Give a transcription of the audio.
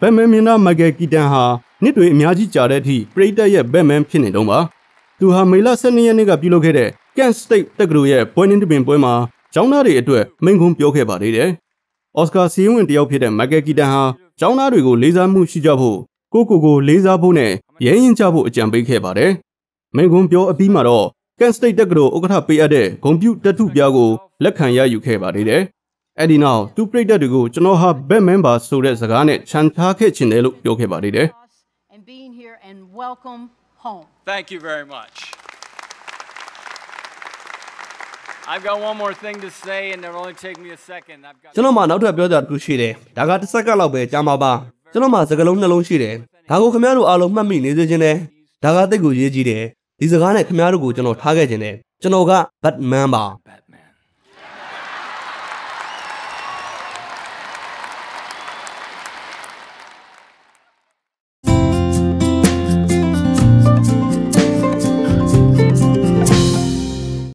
ဘက်မန်မြင်နာမိုက်ကယ်ကီတန်ဟာနှစ်တွေအများကြီးကြာတဲ့အထိပရိသတ်ရဲ့ဘက်မန်ဖြစ်နေတော့ပါသူဟာမေလ12ရက်နေ့ကပြုလုပ်ခဲ့တဲ့ Kent State တက္ကသိုလ်ရဲ့ပွဲနင်းတပင်ပွဲမှာကျောင်းသားတွေအတွက်မိန့်ခွန်းပြောခဲ့ပါသေးတယ်။အော်စကာစီးဝင်တယောက်ဖြစ်တဲ့မိုက်ကယ်ကီတန်ဟာကျောင်းသားတွေကိုလေးစားမှုရှိကြဖို့ကိုကိုကိုလေးစားဖို့နဲ့ရဲရင်ကြဖို့အကြံပေးခဲ့ပါတယ်။မိန့်ခွန်းပြောအပြီးမှာတော့ Kent State တက္ကသိုလ်ဥက္ကဋ္ဌပေးအပ်တဲ့ဂုံပြူတထုပြားကိုလက်ခံရယူခဲ့ပါသေးတယ်။ အဲ့ဒီနောက်သူပြိတ္တတွေကိုကျွန်တော်ဟာဘက်မန်ပါဆိုတဲ့စကားနဲ့ခြံထားခဲ့ခြင်းတယ်လို့ပြောခဲ့ပါသေးတယ်။ And being here and welcome home. Thank you very much. I've got one more thing to say, and it'll only take me a second. I've got. ကျွန်တော်မှနောက်ထပ်ပြောကြတစ်ခုရှိတယ်ဒါကတစ်စက္ကန့်လောက်ပဲကြာမှာပါကျွန်တော်မှစကလုံးနှလုံးရှိတယ်ဒါကိုခင်ဗျားတို့အားလုံးမှတ်မိနေစေချင်တယ်ဒါကတိတ်ကိုရေးကြည့်တယ်ဒီစကားနဲ့ခင်ဗျားတို့ကိုကျွန်တော်ထားခဲ့ခြင်းတယ်ကျွန်တော်ကဘတ်မန်ပါ